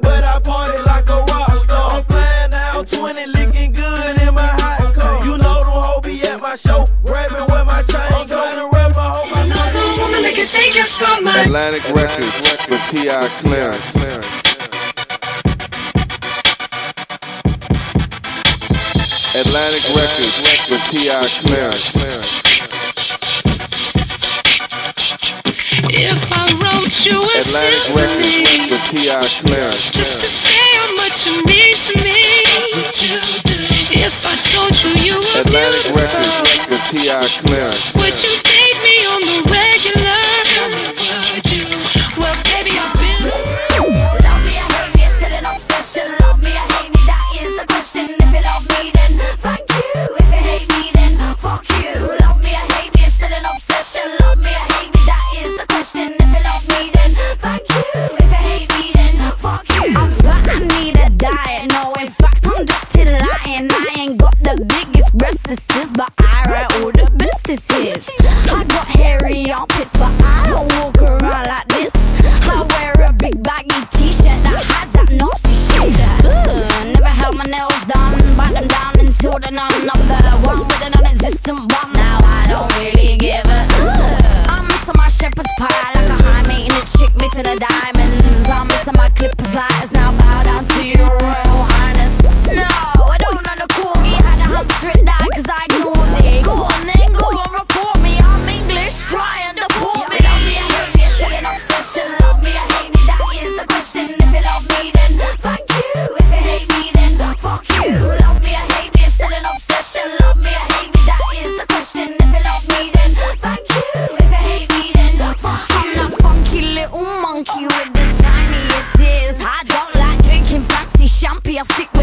but I party like a rock star. I'm flying down 20, looking good in my hot car. You know them hoe be at my show, grabbing where my chain go. Trying to rap my hoe, my Another woman that can take us from my Atlantic Records for T.I. Clarence. Atlantic Records for T.I. Clarence. If I wrote you a Atlantic symphony Records T.I. Clarence. Just to say how much you mean to me If I told you you were Atlantic beautiful Records for T.I. Clarence. Would you I'm fat, I need a diet. No, in fact, I'm just still lying. I ain't got the biggest breasts, but I write all the businesses. I got hairy armpits, but I don't walk around like this. I wear a big baggy t-shirt that has that nasty shit. Never held my nails done, bite down until the one with an non-existent one. Now I don't really give a. I'm missing my shepherd's pie like a high maintenance chick missing the diamonds. To your royal highness. No, I don't know the corgi had a hump I'll stick with